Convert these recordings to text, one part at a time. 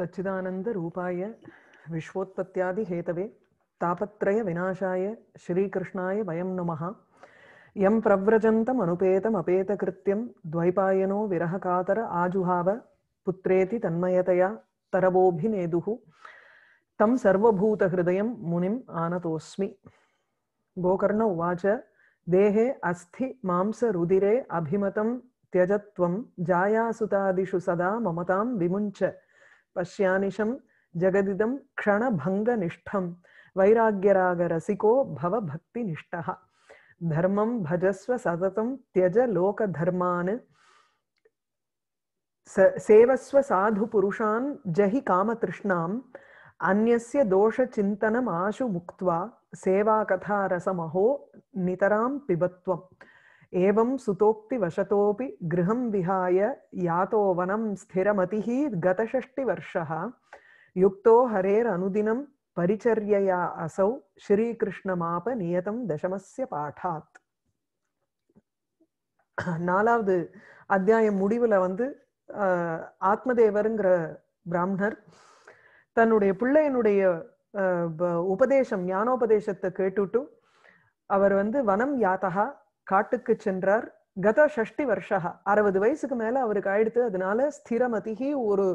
சச்சிதானந்த ரூபாய விஸ்வோத்பத்தியாதி ஹேதவே தாபத்ரய விநாசாய ஸ்ரீகிருஷ்ணாய வயம் நமஹா. எம் பிரவ்ரஜந்தம் அனுபேதம் அபேதகிருத்தியம் துவைபாயனோ விரககாதர ஆஜுஹாவ புத்திரேதி தன்மயதையா தரவோபிநேதுகு. தம் சர்வபூதஹிருதயம் முனிம் ஆனதோஸ்மி. கோகர்ண உவாச்ச தேஹே அஸ்தி மாம்ச ருதிரே அபிமதம் தியஜத்வம் ஜாயாசுதாதிஷு சதா மமதாம் விமுஞ்ச பஷ்யானிஷம் ஜெகதிதம் க்ஷணபங்க நிஷ்டம் வைராகியராக ரசிகோ பவ பக்தி நிஷ்டா தர்மம் பஜஸ்வ சததம் தியஜ லோக தர்மான் சேவஸ்வ சாது புருஷான் ஜஹி காமதிருஷ்ணாம் அந்நஸ்ய தோஷச்சிந்தனம் ஆசு முக்துவா சேவா கதாரசமஹோ நிதராம் பிபத்வம் ஏவம் சுதோக்தி வசத்தோபி கிரகம் விஹாய யாத்தோவனம் ஸ்திரமதி கதஷஷ்டி வர்ஷः யுக்தோ ஹரேர் அனுதினம் பரிச்சரியயா அசௌ ஸ்ரீகிருஷ்ணமாப நியதம் தசமஸ்ய பாடாத் நாலாவது அத்தியாயம் முடிவுல வந்து ஆத்மதேவருங்கிற பிராமணர் தன்னுடைய பிள்ளையனுடைய உபதேசம் ஞானோபதேசத்தை கேட்டுட்டு அவர் வந்து வனம் யாத்தகா காட்டுக்கு சென்றார். கத ஷஷ்டி வருஷா அறுபது வயசுக்கு மேல அவருக்கு ஆயிடுத்து. அதனால ஸ்திரமதிகி ஒரு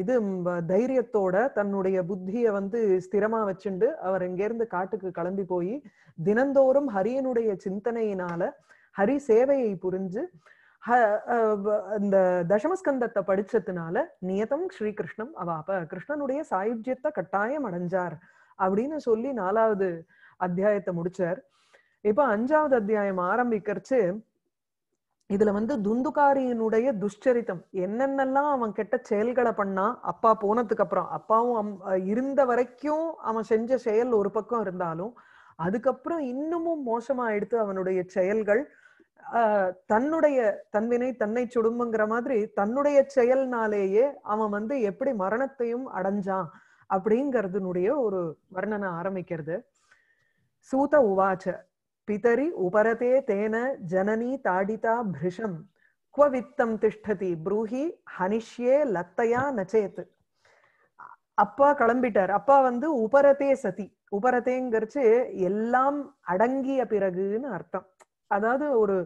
இது தைரியத்தோட தன்னுடைய புத்திய வந்து ஸ்திரமா வச்சுண்டு அவர் இங்கிருந்து காட்டுக்கு கிளம்பி போய் தினந்தோறும் ஹரியனுடைய சிந்தனையினால ஹரி சேவையை புரிஞ்சு ஹ- அஹ் இந்த தசமஸ்கந்தத்தை படிச்சதுனால நியதம் ஸ்ரீகிருஷ்ணம் அவாப கிருஷ்ணனுடைய சாயுஜ்யத்தை கட்டாயம் அடைஞ்சார். அப்படின்னு சொல்லி நாலாவது அத்தியாயத்தை முடிச்சார். இப்ப அஞ்சாவது அத்தியாயம் ஆரம்பிக்கிறச்சு இதுல வந்து துந்துகாரியினுடைய துஷ்சரித்தம். என்னென்னலாம் அவன் கெட்ட செயல்களை பண்ணா அப்பா போனதுக்கு அப்புறம் அப்பாவும் அம்- இருந்த வரைக்கும் அவன் செஞ்ச செயல் ஒரு பக்கம் இருந்தாலும் அதுக்கப்புறம் இன்னமும் மோசமாயிடுத்து அவனுடைய செயல்கள் தன்னுடைய தன்வினை தன்னை சுடும்புங்கிற மாதிரி தன்னுடைய செயல்னாலேயே அவன் வந்து எப்படி மரணத்தையும் அடைஞ்சான் அப்படிங்கறதுனுடைய ஒரு வர்ணனை ஆரம்பிக்கிறது. சூத உவாச்ச. பிதரி உபரதே தேன ஜனனி தாடிதா பிருஷம். குவ வித்தம் திஷ்டதி ப்ரூஹி ஹனிஷ்யே லத்தையா நச்சேத். அப்பா கிளம்பிட்டார். அப்பா வந்து உபரதே சதி. உபரதேங்கிறச்சு எல்லாம் அடங்கிய பிறகுன்னு அர்த்தம். அதாவது ஒரு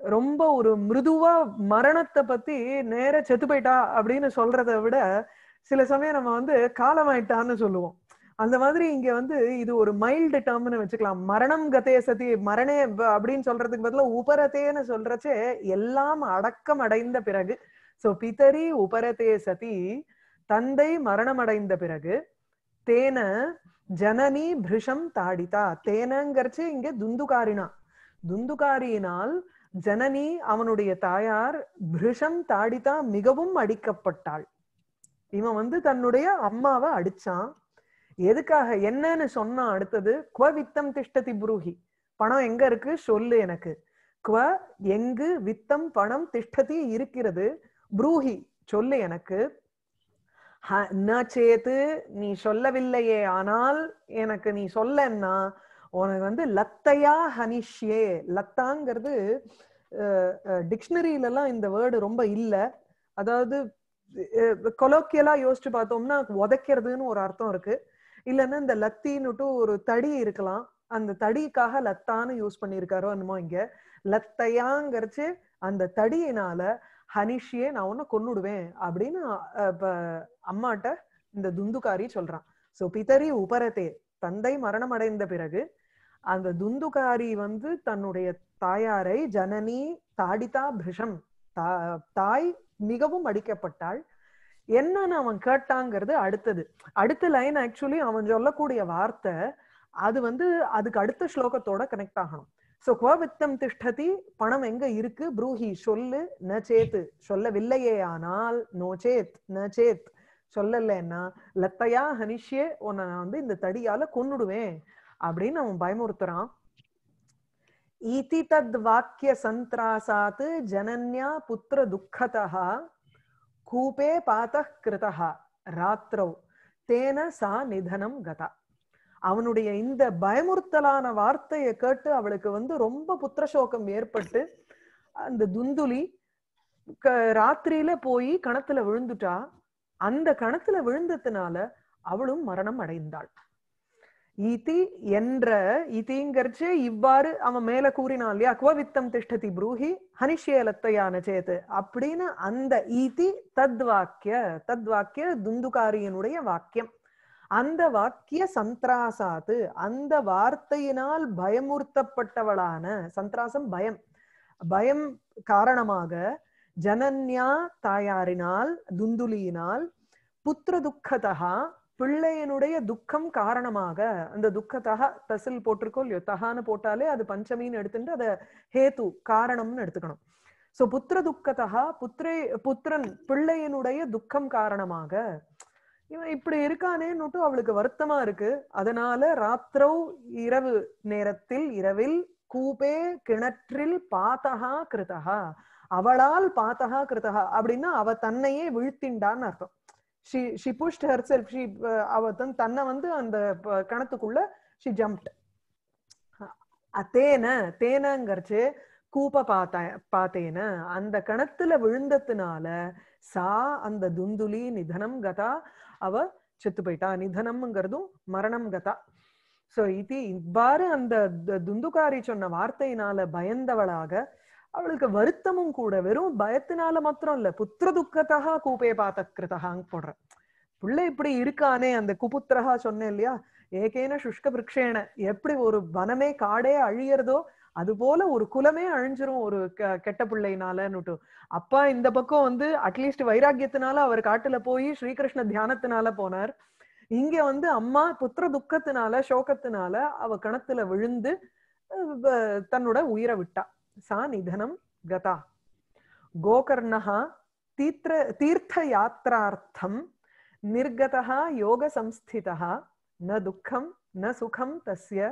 ரொம்ப ஒரு மிருதுவா மரணத்தை பத்தி நேர செத்து போயிட்டா அப்படின்னு சொல்றதை விட சில சமயம் நம்ம வந்து காலமாயிட்டான்னு சொல்லுவோம். அந்த மாதிரி இங்க வந்து இது ஒரு மைல்டு டேர்ம்னு வச்சுக்கலாம். மரணம் கதைய சதி மரணே அப்படின்னு சொல்றதுக்கு பதிலாக உபரத்தேன்னு சொல்றச்சே எல்லாம் அடக்கம் அடைந்த பிறகு சோ பிதரி உபரத்தே சதி தந்தை மரணம் அடைந்த பிறகு தேன ஜனனி பிருஷம் தாடிதா. தேனங்கிறச்சு இங்க துந்துகாரினா. துந்துகாரியினால் ஜனனி அவனுடைய தாயார் பிருஷம் தாடிதா மிகவும் அடிக்கப்பட்டாள். இவன் வந்து தன்னுடைய அம்மாவை அடிச்சான். எதுக்காக? என்னன்னு சொன்னா அடுத்தது குவ வித்தம் திஷ்டதி புரூஹி. பணம் எங்க இருக்கு? சொல்லு எனக்கு. குவ எங்கு வித்தம் பணம் திஷ்டதி இருக்கிறது? புரூஹி சொல்லு எனக்கு. ஹ- ந சேத்து நீ சொல்லவில்லையே ஆனால் எனக்கு நீ சொல்லன்னா உனக்கு வந்து லத்தையா ஹனிஷ்யே. லத்தாங்கிறது டிக்ஷனரியிலலாம் இந்த வேர்டு ரொம்ப இல்ல. அதாவது கொலோக்கியலா யோசிச்சு பார்த்தோம்னா உதைக்கிறதுன்னு ஒரு அர்த்தம் இருக்கு. இல்லைன்னா இந்த லத்தின்னுட்டு ஒரு தடி இருக்கலாம். அந்த தடிக்காக லத்தான்னு யூஸ் பண்ணியிருக்காரோ என்னமோ இங்க. லத்தையாங்கிறச்சு அந்த தடியினால ஹனிஷியே நான் உன்னை கொன்னுடுவேன் அப்படின்னு இப்போ இப்ப அம்மாட்ட இந்த துந்துகாரி சொல்றான். சோ பிதரி உபரத்தே தந்தை மரணம் அடைந்த பிறகு அந்த துந்துகாரி வந்து தன்னுடைய தாயாரை ஜனனி தாடிதா பிரிஷம் தா- தாய் மிகவும் அடிக்கப்பட்டாள். என்னன்னு அவன் கேட்டாங்கிறது அடுத்தது. அடுத்த லைன் ஆக்சுவலி அவன் சொல்லக்கூடிய வார்த்தை அது வந்து அதுக்கு அடுத்த ஸ்லோகத்தோட கனெக்ட் ஆகணும். சோ கோவித்தம் திஷ்டதி பணம் எங்க இருக்கு? ப்ரூஹி சொல்லு ந சேத்து. சொல்லவில்லையே ஆனால் நோ சேத் ந சேத். சொல்லலைன்னா லத்தையா ஹனிஷ்யே உன்னை நான் வந்து இந்த தடியால கொன்னுடுவேன் அப்படின்னு அவன் பயமுறுத்துறான். ஈதி தத் வாக்கிய சந்திராசாத் ஜனன்யா புத்திர துக்கதா கூபே பாத்தः கிருதः ராத்திரௌ தேன சா நிதனம் கதா. அவனுடைய இந்த பயமுறுத்தலான வார்த்தையை கேட்டு அவளுக்கு வந்து ரொம்ப புத்திரசோகம் ஏற்பட்டு அந்த துந்துலி க- ராத்திரியில போய் கணத்துல விழுந்துட்டா அந்த கணத்துல விழுந்ததுனால அவளும் மரணம் அடைந்தாள். இதி என்ற இதிங்கர்ச்சே இவ்வாறு அவன் மேல கூறினான் இல்லையா? குவவித்தம் திஷ்டதி ப்ரூஹி ஹனிஷேலத்தையான சேத்து அப்படின்னு அந்த ஈதி தத்வாக்கிய தத்வாக்கிய துந்துகாரியனுடைய வாக்கியம். அந்த வாக்கிய சந்திராசாத்து அந்த வார்த்தையினால் பயமுறுத்தப்பட்டவளான சந்திராசம் பயம். பயம் காரணமாக ஜனன்யா தாயாரினால் துந்துலியினால் புத்திர துக்கதா பிள்ளையனுடைய துக்கம் காரணமாக அந்த துக்கத்தக தசில் போட்டிருக்கோ இல்லையோ தகான்னு போட்டாலே அது பஞ்சமின்னு எடுத்துட்டு அதை ஹேத்து காரணம்னு எடுத்துக்கணும். சோ புத்திர துக்கதா புத்திரே புத்திரன் பிள்ளையனுடைய துக்கம் காரணமாக இவன் இப்படி இருக்கானேன்னுட்டு அவளுக்கு வருத்தமா இருக்கு. அதனால ராத்திரவு இரவு நேரத்தில் இரவில் கூபே கிணற்றில் பாத்தகா கிருதகா அவளால் பாத்தகா கிருதகா அப்படின்னா அவ தன்னையே வீழ்த்திண்டான்னு அர்த்தம். She she pushed herself she அவ தன் தன்னை வந்து அந்த கணத்துக்குள்ள கிணத்துக்குள்ள ஷி ஜம்ப்ட் தேன தேனங்கிறச்சு கூப்ப பாத்த பாத்தேன அந்த கணத்துல விழுந்ததுனால சா அந்த துந்துலி நிதனம் கதா அவ செத்து போயிட்டா. நிதனம்ங்கிறதும் மரணம் கதா. சோ இது இவ்வாறு அந்த துந்துகாரி சொன்ன வார்த்தையினால பயந்தவளாக அவளுக்கு வருத்தமும் கூட வெறும் பயத்தினால மாத்திரம் இல்ல புத்திர துக்கத்தகா கூப்பே பாத்த கிருதகாங்க போடுற. புள்ள இப்படி இருக்கானே அந்த குபுத்திரகா சொன்னேன் இல்லையா? ஏகேன சுஷ்க விரக்ஷேன எப்படி ஒரு வனமே காடே அழியறதோ அது போல ஒரு குலமே அழிஞ்சிரும் ஒரு கெட்ட பிள்ளைனாலன்னுட்டு அப்பா இந்த பக்கம் வந்து அட்லீஸ்ட் வைராக்கியத்தினால அவர் காட்டுல போய் ஸ்ரீகிருஷ்ண தியானத்தினால போனார். இங்க வந்து அம்மா புத்திர துக்கத்தினால சோகத்தினால அவ கணத்துல விழுந்து தன்னோட உயிரை விட்டா. சா நிதனம் கதா கோகர்ணஹா தீர்த்த தீர்த்த யாத்ரார்த்தம் நிர்கதா யோக சம்ஸ்திதா ந துக்கம் ந சுகம் தஸ்ய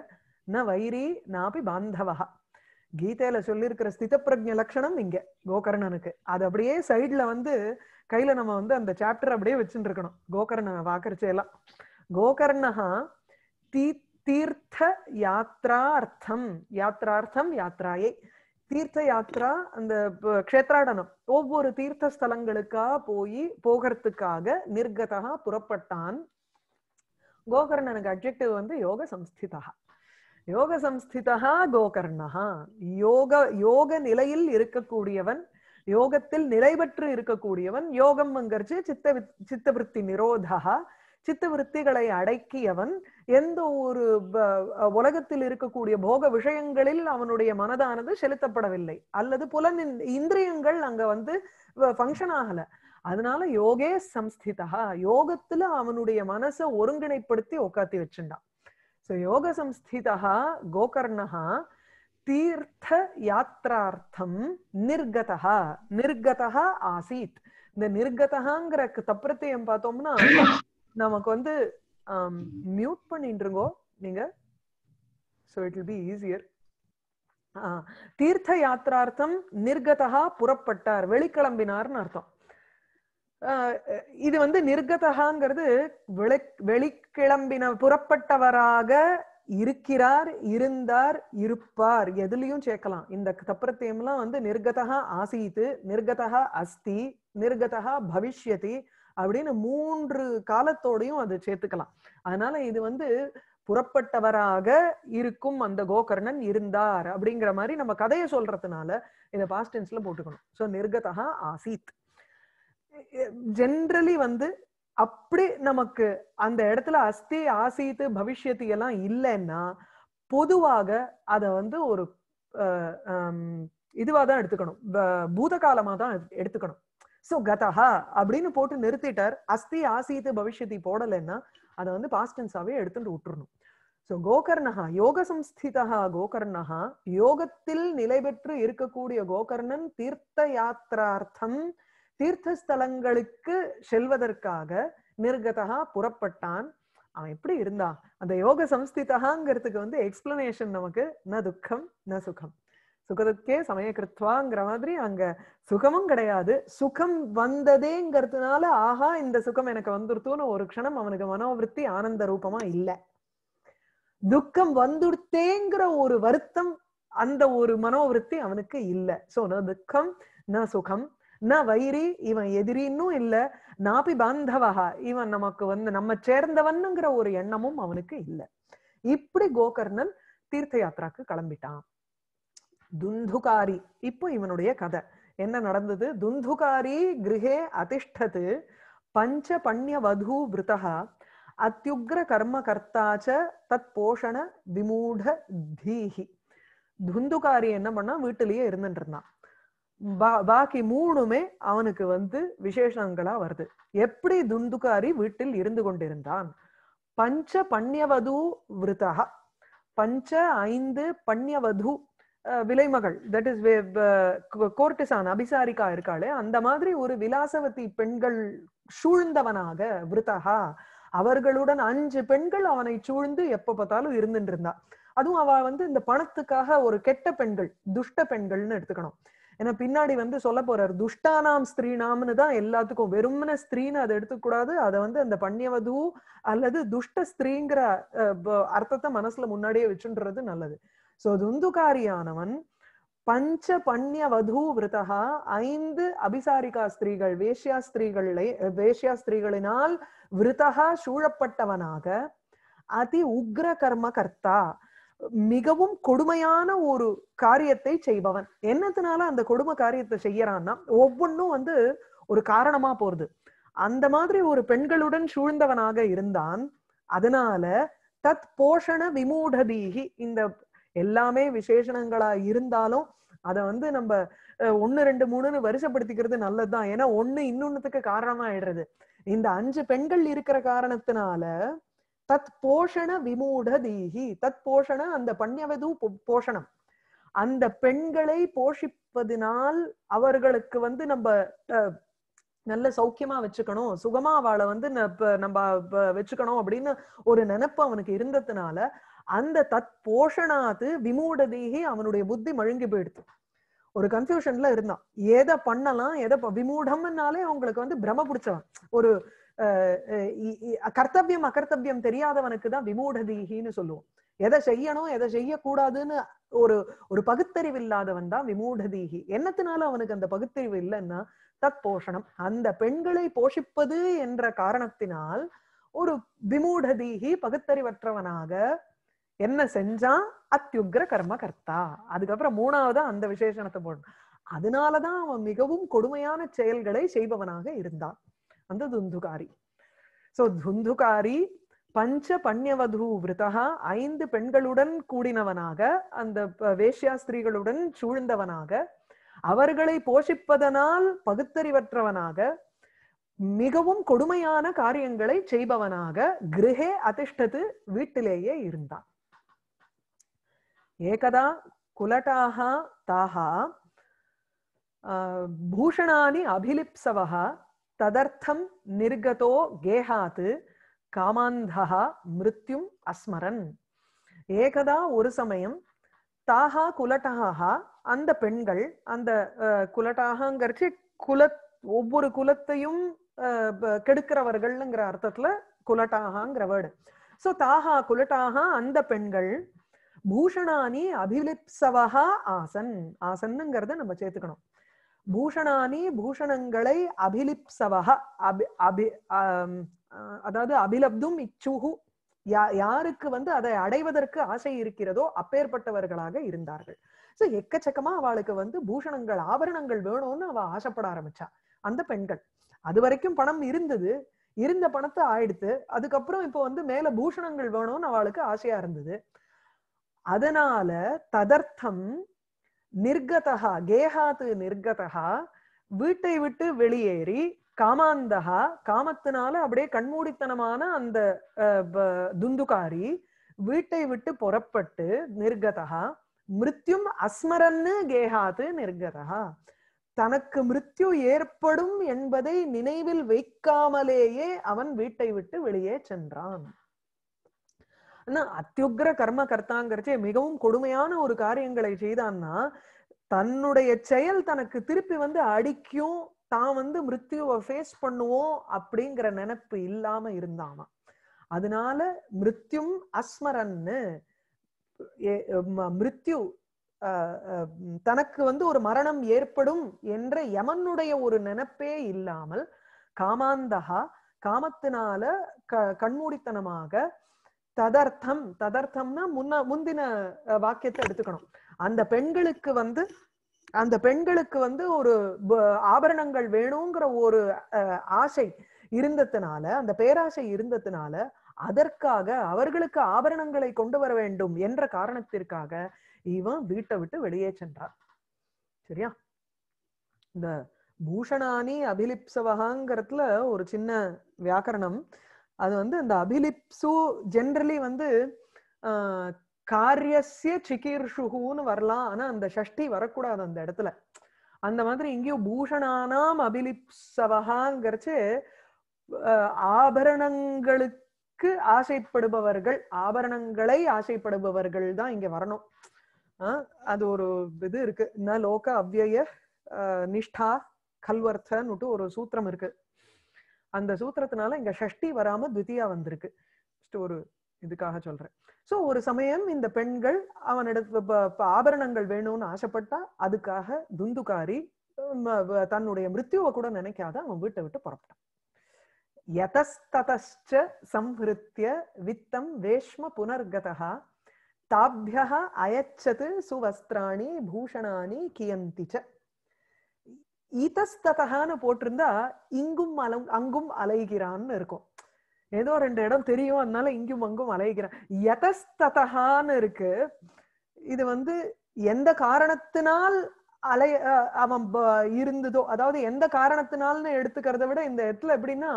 ந வைரி நாபி பாந்தவா கீதையில சொல்லியிருக்கிற ஸ்தித பிரஜ லட்சணம் இங்க கோகர்ணனுக்கு. அது அப்படியே சைட்ல வந்து கையில நம்ம வந்து அந்த சாப்டர் அப்படியே வச்சுட்டு இருக்கணும் கோகர்ணனை பாக்கறச்சே எல்லாம் கோகர்ணஹா தீ தீர்த்த யாத்ரார்த்தம் யாத்ரார்த்தம் யாத்ராயை. தீர்த்த யாத்ரா அந்த ப- க்ஷேத்ராடனம். ஒவ்வொரு தீர்த்த ஸ்தலங்களுக்கா போய் போகிறதுக்காக நிர்கதா புறப்பட்டான். கோகர்ணனுக்கு அப்ஜெக்டிவ் வந்து யோக சம்ஸ்திதா யோக சம்ஸ்திதா கோகர்ணஹா. யோக யோக நிலையில் இருக்கக்கூடியவன் யோகத்தில் நிலை பெற்று இருக்கக்கூடியவன் யோகம்ங்கிறச்சு சித்த வித்- சித்தவிருத்தி நிரோதா சித்த விருத்திகளை அடக்கியவன் எந்த ஒரு உலகத்தில் இருக்கக்கூடிய போக விஷயங்களில் அவனுடைய மனதானது செலுத்தப்படவில்லை. அல்லது புலன் இந்திரியங்கள் அங்க வந்து ஃபங்க்ஷன் ஆகல. அதனால யோகே சம்ஸ்திதா யோகத்துல அவனுடைய மனசை ஒருங்கிணைப்படுத்தி உட்காத்தி வச்சுட்டான். சோ யோக சம்ஸ்திதா கோகர்ணஹா தீர்த்த யாத்திரார்த்தம் நிர்கதா நிர்கதா ஆசீத். இந்த நிர்கதாங்கிற தப்பிரத்தையும் பார்த்தோம்னா நமக்கு வந்து மியூட் பண்ணிட்டு இருக்கோ நீங்க. So it will be easier தீர்த்த யாத்ரார்த்தம் நிர்கதா புறப்பட்டார் வெளிக்கிளம்பினார்னு அர்த்தம். இது வந்து நிர்கதகாங்கிறது வெளி வெளிக்கிளம்பின புறப்பட்டவராக இருக்கிறார் இருந்தார் இருப்பார். எதுலயும் சேர்க்கலாம். இந்த தப்பிரத்தியம்லாம் வந்து நிர்கதா ஆசீத்து நிர்கதா அஸ்தி நிர்கதா பவிஷ்யதி அப்படின்னு மூன்று காலத்தோடையும் அது சேர்த்துக்கலாம். அதனால இது வந்து புறப்பட்டவராக இருக்கும் அந்த கோகர்ணன் இருந்தார் அப்படிங்கிற மாதிரி நம்ம கதையை சொல்றதுனால இதை பாஸ்டென்ஸ்ல போட்டுக்கணும். சோ நிர்கதா ஆசீத். ஜென்ரலி வந்து அப்படி நமக்கு அந்த இடத்துல அஸ்தி ஆசீத்து பவிஷ்யத்து எல்லாம் இல்லைன்னா பொதுவாக அத வந்து ஒரு இதுவா தான் எடுத்துக்கணும். ப- பூதகாலமா தான் எடுத்துக்கணும். சோ கதஹா அப்படின்னு போட்டு நிறுத்திட்டார். அஸ்தி ஆசீத்து பவிஷ்யத்தை போடலைன்னா அதை வந்து பாஸ்டன்ஸாவே எடுத்துட்டு விட்டுறணும். சோ கோகர்ணஹா யோக சம்ஸ்திதா கோகர்ணஹா யோகத்தில் நிலை பெற்று இருக்கக்கூடிய கோகர்ணன் தீர்த்த யாத்திரார்த்தம் தீர்த்த ஸ்தலங்களுக்கு செல்வதற்காக நிர்கதா புறப்பட்டான். அவன் எப்படி இருந்தா அந்த யோக சம்ஸ்திதகாங்கிறதுக்கு வந்து எக்ஸ்பிளனேஷன் நமக்கு ந துக்கம் ந சுகம். சுகதுக்கே சமயகிருத்வாங்கிற மாதிரி அங்க சுகமும் கிடையாது. சுகம் வந்ததேங்கிறதுனால ஆஹா இந்த சுகம் எனக்கு வந்துருத்துன்னு ஒரு க்ஷணம் அவனுக்கு மனோவிருத்தி ஆனந்த ரூபமா இல்ல. துக்கம் வந்துடுத்தேங்கிற ஒரு வருத்தம் அந்த ஒரு மனோவிருத்தி அவனுக்கு இல்ல. சோ ந துக்கம் ந சுகம் ந வைரி இவன் எதிரின்னும் இல்ல. நாபி பாந்தவஹா இவன் நமக்கு வந்து நம்ம சேர்ந்தவன்னுங்கிற ஒரு எண்ணமும் அவனுக்கு இல்ல. இப்படி கோகர்ணன் தீர்த்த யாத்திராக்கு கிளம்பிட்டான். துந்துகாரி. இப்போ இவனுடைய கதை. என்ன நடந்தது? துந்துகாரி கிரகே அதிஷ்டது பஞ்ச பண்ய வதூ விரதா அத்தியுக்ர கர்ம கர்த்தாச்ச தத் போஷண விமூட தீஹி. துந்துகாரி என்ன பண்ணா வீட்டிலேயே இருந்துட்டு இருந்தான் பா- பாக்கி மூணுமே அவனுக்கு வந்து விசேஷங்களா வருது. எப்படி துந்துகாரி வீட்டில் இருந்து கொண்டிருந்தான்? பஞ்ச பண்யவது விரதா பஞ்ச ஐந்து பண்யவது விலைமகள். தட் இஸ் கோர்டிசான் அபிசாரிக்கா இருக்காளே அந்த மாதிரி ஒரு விலாசவதி பெண்கள் சூழ்ந்தவனாக விருத்தகா அவர்களுடன் அஞ்சு பெண்கள் அவனை சூழ்ந்து எப்ப பார்த்தாலும் இருந்துட்டு இருந்தா அதுவும் அவ வந்து இந்த பணத்துக்காக ஒரு கெட்ட பெண்கள் துஷ்ட பெண்கள்னு எடுத்துக்கணும். ஏன்னா பின்னாடி வந்து சொல்ல போறார் துஷ்டானாம் ஸ்திரீனாம்னு தான் எல்லாத்துக்கும். வெறும்ன ஸ்திரீன்னு அதை எடுத்துக்கூடாது. அதை வந்து அந்த பண்யவது அல்லது துஷ்ட ஸ்திரீங்கிற அஹ், அர்த்தத்தை மனசுல முன்னாடியே வச்சுன்றது நல்லது. சோ துந்துகாரியானவன் பஞ்ச பண்ய வதூ விரதா ஐந்து அபிசாரிகா ஸ்திரீகள் வேஷ்யா ஸ்திரீகளை வேஷ்யா ஸ்திரீகளினால் விருத்தகா சூழப்பட்டவனாக அதி உக்ர கர்ம கர்த்தா மிகவும் கொடுமையான ஒரு காரியத்தை செய்பவன். என்னத்தினால அந்த கொடுமை காரியத்தை செய்யறான்னா ஒவ்வொன்றும் வந்து ஒரு காரணமா போறது. அந்த மாதிரி ஒரு பெண்களுடன் சூழ்ந்தவனாக இருந்தான். அதனால தத் போஷண விமூடதீகி இந்த எல்லாமே விசேஷணங்களா இருந்தாலும் அதை வந்து நம்ம ஒன்னு ஒண்ணு ரெண்டு மூணுன்னு வரிசைப்படுத்திக்கிறது நல்லதுதான். ஏன்னா ஒண்ணு இன்னொன்னுத்துக்கு காரணமா ஆயிடுறது. இந்த அஞ்சு பெண்கள் இருக்கிற காரணத்தினால தத் போஷண விமூட தீஹி தத் போஷண அந்த பண்யவது போ- போஷணம். அந்த பெண்களை போஷிப்பதினால் அவர்களுக்கு வந்து நம்ம அஹ், நல்ல சௌக்கியமா வச்சுக்கணும். சுகமா அவளை வந்து ந- நம்ம வச்சுக்கணும் அப்படின்னு ஒரு நினைப்பு அவனுக்கு இருந்ததுனால அந்த தத் போஷனாது விமூடதீகி அவனுடைய புத்தி மழுங்கி போயிடுது. ஒரு கன்ஃபியூஷன்ல இருந்தான். எதை பண்ணலாம் எதை விமூடம்னாலே அவங்களுக்கு வந்து பிரம பிடிச்சவன். ஒரு அஹ், கர்த்தவியம் அகர்த்தவியம் தெரியாதவனுக்கு தான் விமூடதீகின்னு சொல்லுவோம். எதை செய்யணும் எதை செய்யக்கூடாதுன்னு ஒரு ஒரு பகுத்தறிவு இல்லாதவன் தான் விமூடதீகி. என்னத்தினால அவனுக்கு அந்த பகுத்தறிவு இல்லைன்னா தத் போஷணம் அந்த பெண்களை போஷிப்பது என்ற காரணத்தினால் ஒரு விமூடதீகி பகுத்தறிவற்றவனாக என்ன செஞ்சான் அத்தியுக்ர கர்ம கர்த்தா. அதுக்கப்புறம் மூணாவது அந்த விசேஷணத்தை போடணும். அதனாலதான் அவன் மிகவும் கொடுமையான செயல்களை செய்பவனாக இருந்தான். அந்த துந்துகாரி. சோ துந்துகாரி பஞ்ச பண்யவது விரதா ஐந்து பெண்களுடன் கூடினவனாக அந்த ப- வேஷ்யா ஸ்திரீகளுடன் சூழ்ந்தவனாக அவர்களை போஷிப்பதனால் பகுத்தறிவற்றவனாக மிகவும் கொடுமையான காரியங்களை செய்பவனாக கிரகே அதிஷ்டத்து வீட்டிலேயே இருந்தான். ஏகதா குலட்டாக தாக பூஷணானி அபிலிப்சவः ததர்த்தம் நிர்கதோ கேஹாத் காமாந்தா மிருத்யும் அஸ்மரன். ஏகதா ஒரு சமயம் தாகா குலட்டாகா அந்த பெண்கள் அந்த குலட்டாகங்கிறச்சு குல ஒவ்வொரு குலத்தையும் கெடுக்கிறவர்கள்ங்கிற அர்த்தத்துல குலட்டாகாங்கிற வேர்டு. ஸோ தாகா குலட்டாகா அந்த பெண்கள் பூஷணானி அபிலிப்சவஹா ஆசன். ஆசன்னுங்கிறத நம்ம சேர்த்துக்கணும். பூஷணானி பூஷணங்களை அபிலிப்சவஹ அபி அபி அதாவது அபிலப்தும் இச்சுகு யா யாருக்கு வந்து அதை அடைவதற்கு ஆசை இருக்கிறதோ அப்பேற்பட்டவர்களாக இருந்தார்கள். சோ எக்கச்சக்கமா அவளுக்கு வந்து பூஷணங்கள் ஆபரணங்கள் வேணும்னு அவ ஆசைப்பட ஆரம்பிச்சா. அந்த பெண்கள். அது வரைக்கும் பணம் இருந்தது. இருந்த பணத்தை ஆயிடுத்து. அதுக்கப்புறம் இப்போ வந்து மேல பூஷணங்கள் வேணும்னு அவளுக்கு ஆசையா இருந்தது. அதனால ததர்த்தம் நிர்கதா கேஹாத்து நிர்கதா வீட்டை விட்டு வெளியேறி காமாந்தகா காமத்தினால அப்படியே கண்மூடித்தனமான அந்த அஹ், ப- துந்துகாரி வீட்டை விட்டு புறப்பட்டு நிர்கதா மிருத்யும் அஸ்மரன்னு கேஹாத்து நிர்கதா தனக்கு மிருத்யு ஏற்படும் என்பதை நினைவில் வைக்காமலேயே அவன் வீட்டை விட்டு வெளியே சென்றான். ஆனா அத்தியுக்ர கர்ம கர்த்தாங்கிறச்சே மிகவும் கொடுமையான ஒரு காரியங்களை செய்தான்னா தன்னுடைய செயல் தனக்கு திருப்பி வந்து அடிக்கும் தான் வந்து மிருத்யுவை ஃபேஸ் பண்ணுவோம் அப்படிங்கிற நினைப்பு இல்லாம இருந்தாமா அதனால மிருத்யும் அஸ்மரன்னு மிருத்யு அஹ், தனக்கு வந்து ஒரு மரணம் ஏற்படும் என்ற யமனுடைய ஒரு நினைப்பே இல்லாமல் காமாந்தகா காமத்தினால க கண்மூடித்தனமாக ததர்த்தம் ததர்த்தம்னா முன்ன முந்தின வாக்கியத்தை எடுத்துக்கணும். அந்த பெண்களுக்கு வந்து அந்த பெண்களுக்கு வந்து ஒரு ஆபரணங்கள் வேணுங்கிற ஒரு அஹ், ஆசை இருந்ததுனால அந்த பேராசை இருந்ததுனால அதற்காக அவர்களுக்கு ஆபரணங்களை கொண்டு வர வேண்டும் என்ற காரணத்திற்காக இவன் வீட்டை விட்டு வெளியே சென்றார் சரியா? இந்த பூஷணானி அபிலிப்சவகாங்கிறதுல ஒரு சின்ன வியாக்கரணம். அது வந்து இந்த அபிலிப்சு ஜென்ரலி வந்து ஆஹ், சிகீர்ஷுகுன்னு வரலாம். ஆனா அந்த ஷஷ்டி வரக்கூடாது அந்த இடத்துல. அந்த மாதிரி இங்கேயும் பூஷணானாம் அபிலிப்சவகாங்கிறச்சு ஆபரணங்களுக்கு ஆசைப்படுபவர்கள் ஆபரணங்களை ஆசைப்படுபவர்கள் தான் இங்க வரணும். அது ஒரு இது இருக்கு. ந லோக அவ்வய நிஷ்டா கல்வர்த்தன்னுட்டு ஒரு சூத்திரம் இருக்கு. அந்த சூத்திரத்தினால இங்க ஷஷ்டி வராம துவித்தியா வந்திருக்கு. ஒரு இதுக்காக சொல்றேன். சோ ஒரு சமயம் இந்த பெண்கள் அவனிடத்து ஆபரணங்கள் வேணும்னு ஆசைப்பட்டா அதுக்காக துந்துகாரி தன்னுடைய மிருத்யுவை கூட நினைக்காத அவன் வீட்டை விட்டு புறப்பட்டான். யதஸ்ததச்ச சம்ஹிருத்திய வித்தம் வேஷ்ம புனர்கதா தாபியா அயச்சது சுவஸ்திராணி பூஷணானி கியந்திச்ச ஈதஸ்ததகான்னு போட்டிருந்தா இங்கும் அலம் அங்கும் அலைகிறான்னு இருக்கும். ஏதோ ரெண்டு இடம் தெரியும் அதனால இங்கும் அங்கும் அலைகிறான். யதஸ்தகான்னு இருக்கு. இது வந்து எந்த காரணத்தினால் அலை அஹ் அவன் ப- இருந்ததோ அதாவது எந்த காரணத்தினால்னு எடுத்துக்கிறத விட இந்த இடத்துல எப்படின்னா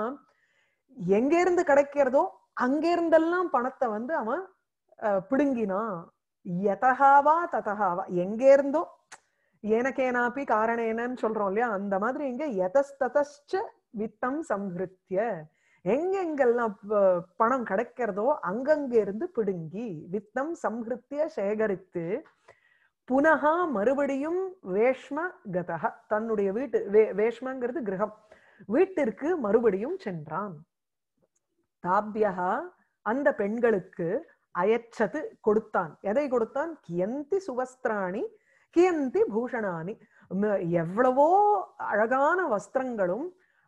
எங்க இருந்து கிடைக்கிறதோ அங்கிருந்தெல்லாம் பணத்தை வந்து அவன் அஹ், பிடுங்கினான். யதகாவா ததகாவா எங்க இருந்தோ ஏனக்கேனாப்பி காரணேனன்னு சொல்றோம் இல்லையா? அந்த மாதிரி இங்க யதஸ்ததச்ச வித்தம் சம்ஹிருத்திய எங்கெங்கெல்லாம் பணம் கிடைக்கிறதோ அங்கங்க இருந்து பிடுங்கி வித்தம் சம்ஹிருத்திய சேகரித்து புனகா மறுபடியும் வேஷ்ம கதக தன்னுடைய வீட்டு வே- வேஷ்மங்கிறது கிரகம். வீட்டிற்கு மறுபடியும் சென்றான். தாபியகா அந்த பெண்களுக்கு அயச்சது கொடுத்தான். எதை கொடுத்தான்? கியந்தி சுவஸ்திராணி கியந்தி பூஷணானி எவ்வளவோ அழகான வஸ்திரங்களும்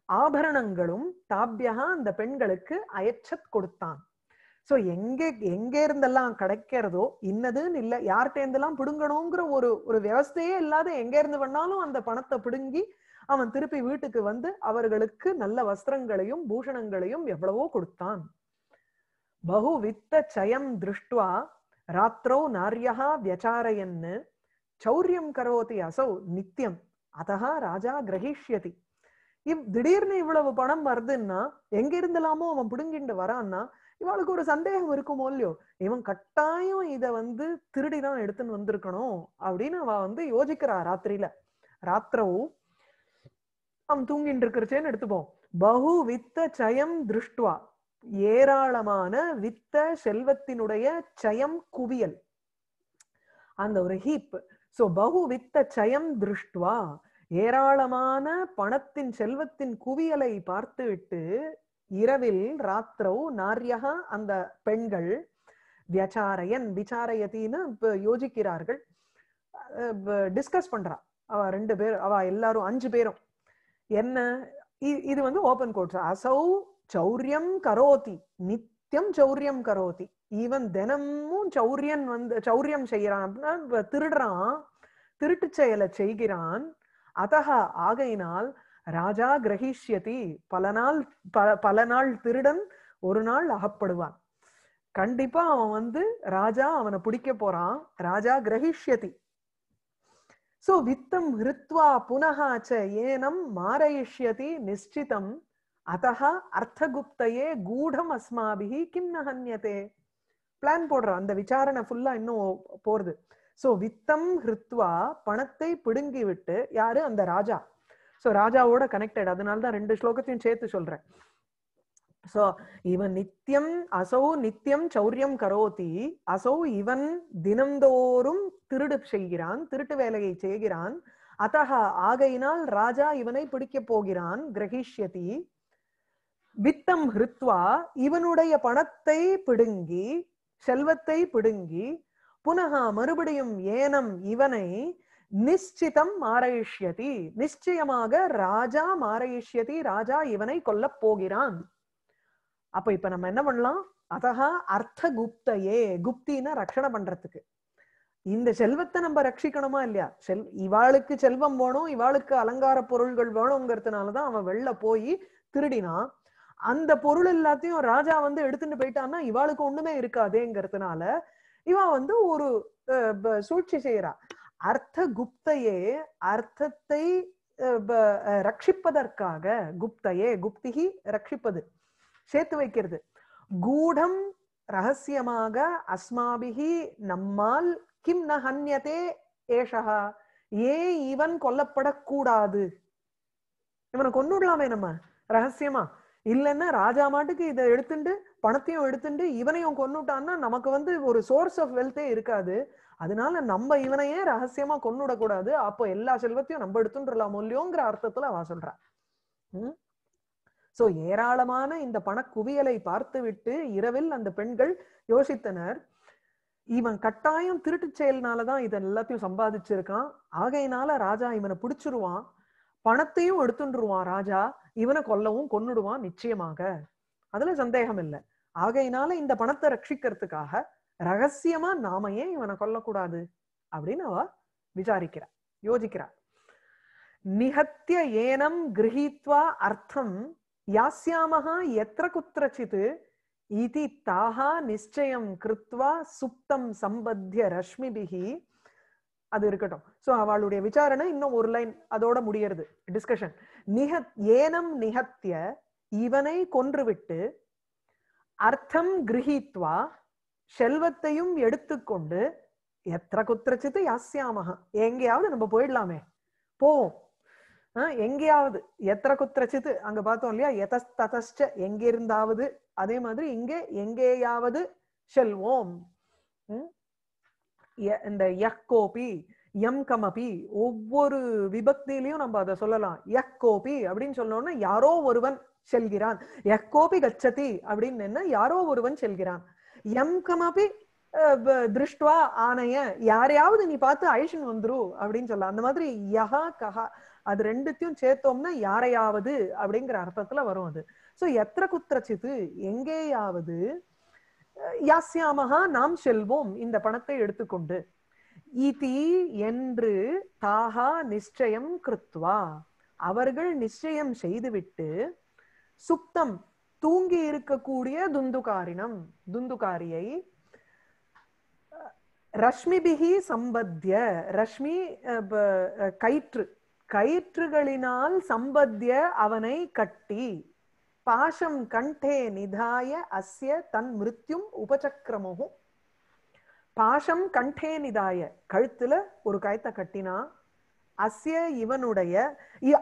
ஆபரணங்களும் தாபியகா அந்த பெண்களுக்கு அயச்சத் கொடுத்தான். சோ எங்க எங்க இருந்தெல்லாம் கிடைக்கிறதோ இன்னதுன்னு இல்ல. யார்கிட்ட இருந்தெல்லாம் பிடுங்கணுங்கிற ஒரு ஒரு வியவஸ்தையே இல்லாத எங்க இருந்து வேணாலும் அந்த பணத்தை பிடுங்கி அவன் திருப்பி வீட்டுக்கு வந்து அவர்களுக்கு நல்ல வஸ்திரங்களையும் பூஷணங்களையும் எவ்வளவோ கொடுத்தான். பகு வித்த சயம் திருஷ்டுவா ராத்திரோ நாரியா வியச்சாரையன்னு சௌரியம் கரோதி அசௌ நித்தியம் அதகா ராஜா கிரகிஷ்யதி. இவ் திடீர்னு இவ்வளவு பணம் வருதுன்னா எங்க இருந்தெல்லாமோ அவன் பிடுங்கிட்டு வரான்னா இவளுக்கு ஒரு சந்தேகம் இருக்குமோ இல்லையோ? இவன் கட்டாயம் இத வந்து திருடிதான் எடுத்துன்னு வந்திருக்கணும் அப்படின்னு அவ வந்து யோசிக்கிறா ராத்திரியில. ராத்திரவும் அவன் தூங்கிட்டு இருக்கிறச்சேன்னு எடுத்துப்போம். பகு வித்த சயம் திருஷ்டுவா. ஏராளமான வித்த செல்வத்தினுடைய சயம் குவியல். அந்த ஒரு ஹீப் சோ பகு வித்த சயம் திருஷ்டுவா ஏராளமான பணத்தின் செல்வத்தின் குவியலை பார்த்துவிட்டு இரவில் ராத்திரவு நாரியகா அந்த பெண்கள் வியச்சாரையன் விசாரயத்தின்னு இப்ப யோசிக்கிறார்கள். டிஸ்கஸ் பண்றா. அவ ரெண்டு பேர் அவ எல்லாரும் அஞ்சு பேரும். என்ன? இது வந்து ஓபன் கோட்ஸ் அசௌ சௌரியம் கரோதி. நித்தியம் சௌரியம் கரோதி. ஈவன் தினமும் சௌரியன் வந்து சௌரியம் செய்யறான் அப்படின்னா திருடுறான் திருட்டு செயலை செய்கிறான். அதஹ ஆகையினால் ராஜா கிரகிஷ்யதி பல நாள் ப- பல நாள் திருடன் ஒரு நாள் அகப்படுவான். கண்டிப்பா அவன் வந்து ராஜா அவனை பிடிக்க போறான். ராஜா கிரகிஷ்யதி. சோ வித்தம் ஹிருத்வா புனகாச்ச ஏனம் மாரயிஷ்யதி நிச்சிதம் அதஹ அர்த்தகுப்தையே கூடம் அஸ்மாபிகி கிம் ந பிளான் போடுறான் அந்த விசாரணை ஃபுல்லா இன்னும் போறது. சோ வித்தம் ஹிருத்வா பணத்தை பிடுங்கி விட்டு யாரு? அந்த ராஜா. சோ ராஜாவோட கனெக்டட் அதனால தான் ரெண்டு ஸ்லோகத்தையும் சேர்த்து சொல்றேன். சோ இவன் நித்தியம் அசௌ நித்தியம் சௌரியம் கரோதி. அசௌ இவன் தினந்தோறும் திருடு செய்கிறான் திருட்டு வேலையை செய்கிறான். அத்தக ஆகையினால் ராஜா இவனை பிடிக்கப் போகிறான் கிரகிஷ்யதி. வித்தம் ஹிருத்வா இவனுடைய பணத்தை பிடுங்கி செல்வத்தை பிடுங்கி புனக மறுபடியும் ஏனம் இவனை நிச்சிதம் மாரயிஷ்யதி நிச்சயமாக ராஜா மாரயிஷ்யதி ராஜா இவனை கொல்லப் போகிறான். அப்ப இப்ப நம்ம என்ன பண்ணலாம்? அதகா அர்த்த குப்தையே குப்தின ரட்சணை பண்றதுக்கு. இந்த செல்வத்தை நம்ம ரட்சிக்கணுமா இல்லையா? செல் இவாளுக்கு செல்வம் வேணும் இவாளுக்கு அலங்கார பொருள்கள் வேணுங்கிறதுனாலதான் அவன் வெளில போய் திருடினான். அந்த பொருள் எல்லாத்தையும் ராஜா வந்து எடுத்துட்டு போயிட்டான்னா இவாளுக்கு ஒண்ணுமே இருக்காதேங்கிறதுனால இவன் வந்து ஒரு அஹ், சூழ்ச்சி செய்யறா அர்த்த குப்தையே அர்த்தத்தை அஹ், ரட்சிப்பதற்காக குப்தையே குப்திகி ரட்சிப்பது சேர்த்து வைக்கிறது. கூடம் ரகசியமாக அஸ்மாபிகி நம்மால் கிம் ந ஹன்யதே ஏஷகா ஏன் இவன் கொல்லப்படக்கூடாது. இவனை கொன்னுடலாமே நம்ம ரகசியமா இல்லைன்னா ராஜா மாட்டுக்கு இதை எடுத்துட்டு பணத்தையும் எடுத்துட்டு இவனையும் கொன்னுட்டான்னா நமக்கு வந்து ஒரு சோர்ஸ் ஆஃப் வெல்த்தே இருக்காது. அதனால நம்ம இவனையே ரகசியமா கொன்னுடக்கூடாது. அப்போ எல்லா செல்வத்தையும் நம்ம எடுத்துட்டுலாம் இல்லையோங்கிற அர்த்தத்துல அவன் சொல்றான். உம் சோ ஏராளமான இந்த பணக்குவியலை பார்த்துவிட்டு இரவில் அந்த பெண்கள் யோசித்தனர். இவன் கட்டாயம் திருட்டு செயல்னாலதான் இதை எல்லாத்தையும் சம்பாதிச்சிருக்கான். ஆகையினால ராஜா இவனை பிடிச்சிருவான். பணத்தையும் எடுத்துருவான் ராஜா. இவனை கொல்லவும் கொன்னுடுவான் நிச்சயமாக. அதுல சந்தேகம் இல்லை. ஆகையினால இந்த பணத்தை ரட்சிக்கிறதுக்காக ரகசியமா நாம ஏன் இவனை கொல்லக்கூடாது? அப்படின்னு அவ விசாரிக்கிறா யோசிக்கிறா. நிகத்திய ஏனம் கிரகித்வா அர்த்தம் யாஸ்யாமகா எத்திர குத்திரச்சித் இதி தாகா நிச்சயம் கிருத்வா சுப்தம் சம்பத்திய ரஷ்மிபிகி அது இருக்கட்டும். சோ அவளுடைய விசாரணை இன்னும் ஒரு லைன் அதோட முடியறது. டிஸ்கஷன் நிகத் ஏனம் நிகத்திய இவனை கொன்றுவிட்டு அர்த்தம் கிரகித்வா செல்வத்தையும் எடுத்துக்கொண்டு எத்திர குத்திரச்சித்து யாஸ்யாமக எங்கேயாவது நம்ம போயிடலாமே. போவோம். எங்கேயாவது எத்திர குத்திரச்சித்து அங்க பார்த்தோம் இல்லையா? எதஸ் ததஸ்ட எங்கிருந்தாவது அதே மாதிரி இங்கே எங்கேயாவது செல்வோம். இந்த யக்கோபி எம் கமபி ஒவ்வொரு விபக்தியிலையும் நம்ம அதை சொல்லலாம். யக்கோபி அப்படின்னு சொன்னோம்னா யாரோ ஒருவன் செல்கிறான். யக்கோபி கச்சதி அப்படின்னு என்ன? யாரோ ஒருவன் செல்கிறான். எம் கமபி அஹ், திருஷ்டுவா ஆணைய யாரையாவது நீ பார்த்து ஐஷன் வந்துரு அப்படின்னு சொல்லலாம். அந்த மாதிரி யஹா கஹா அது ரெண்டுத்தையும் சேர்த்தோம்னா யாரையாவது அப்படிங்கிற அர்த்தத்துல வரும் அது. சோ எத்திர குத்திரச்சித்து எங்கேயாவது யாசியாமகா நாம் செல்வோம். இந்த பணத்தை எடுத்துக்கொண்டு. இதி என்று தாகா நிச்சயம் கிருத்வா. அவர்கள் நிச்சயம் செய்துவிட்டு சுப்தம் தூங்கி இருக்கக்கூடிய துந்துகாரினம். துந்துகாரியை ரஷ்மிபிகி சம்பத்திய ரஷ்மி கயிற்று. கயிற்றுகளினால் சம்பத்திய அவனை கட்டி பாஷம் கண்டே நிதாய அஸ்ய தன் மிருத்யும் உபசக்கிரமோ பாஷம் கண்டே நிதாய கழுத்துல ஒரு கயத்தை கட்டினா அஸ்ய இவனுடைய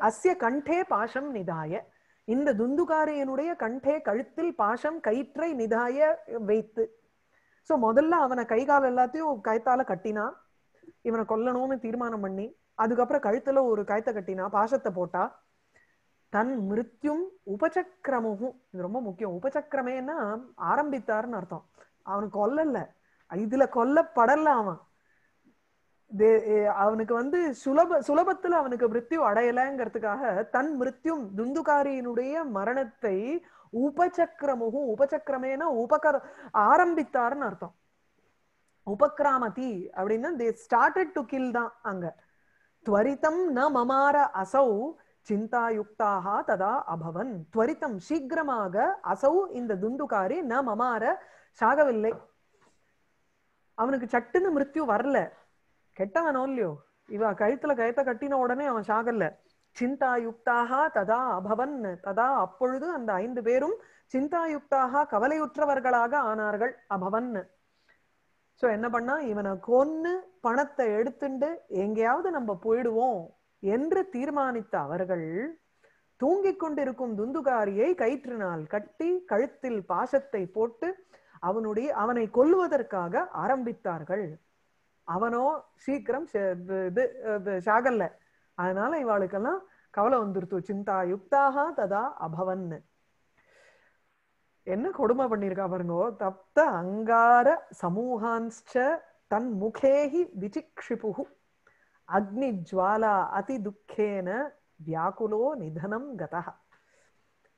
அஸ்ய கண்டே பாஷம் நிதாய. இந்த துந்துகாரியனுடைய கண்டே கழுத்தில் பாஷம் கயிற்றை நிதாய வைத்து. சோ முதல்ல அவனை கை கால் எல்லாத்தையும் கயத்தால கட்டினா இவனை கொல்லணும்னு தீர்மானம் பண்ணி அதுக்கப்புறம் கழுத்துல ஒரு கயத்தை கட்டினா பாஷத்தை போட்டா தன் மிருத்யும் உபசக்கிரமும் இது ரொம்ப முக்கியம். உபசக்கிரமேன்னா ஆரம்பித்தார்னு அர்த்தம். அவனுக்கு கொல்லல. இதுல கொல்லப்படல அவன். தே- அவனுக்கு வந்து சுலப சுலபத்துல அவனுக்கு மிருத்யு அடையலைங்கிறதுக்காக தன் மிருத்யும் துந்துகாரியினுடைய மரணத்தை உபச்சக்கிரமுகும் உபசக்கிரமேனா உபகர ஆரம்பித்தார்னு அர்த்தம். உபக்ராமதி அப்படின்னா தே ஸ்டார்டட் டு கில் தான் அங்க. துவரிதம் ந மமார அசௌ சிந்தாயுக்தாக ததா அபவன். துவரிதம் சீக்கிரமாக அசௌ இந்த துந்துகாரி ந மமார சாகவில்லை. அவனுக்கு சட்டுன்னு மிருத்யு வரல. கெட்டவனோ இல்லையோ? இவ கழுத்துல கயத்தை கட்டின உடனே அவன் சாகல்ல சிந்தாயுக்தாக ததா அபவன். ததா அப்பொழுது அந்த ஐந்து பேரும் சிந்தாயுக்தாக கவலையுற்றவர்களாக ஆனார்கள். அபவன். சோ என்ன பண்ணா? இவனை கொன்னு பணத்தை எடுத்துண்டு எங்கேயாவது நம்ம போயிடுவோம். என்று தீர்மானித்த அவர்கள் தூங்கிக் கொண்டிருக்கும் துந்துகாரியை கயிற்றினால் கட்டி கழுத்தில் பாசத்தை போட்டு அவனுடைய அவனை கொல்லுவதற்காக ஆரம்பித்தார்கள். அவனோ சீக்கிரம் சே- இது சாகல்ல. அதனால இவாளுக்கெல்லாம் கவலை வந்துருத்து. சிந்தா யுக்தாக ததா அபவன் என்ன கொடுமை பண்ணிருக்கா பாருங்கோ. தப்த அங்கார சமூகான்ச்ச தன் முகேகி விசிக்ஷிபுகு அக்னி ஜுவாலா அதி துக்கேன வியாக்குலோ நிதனம் கதா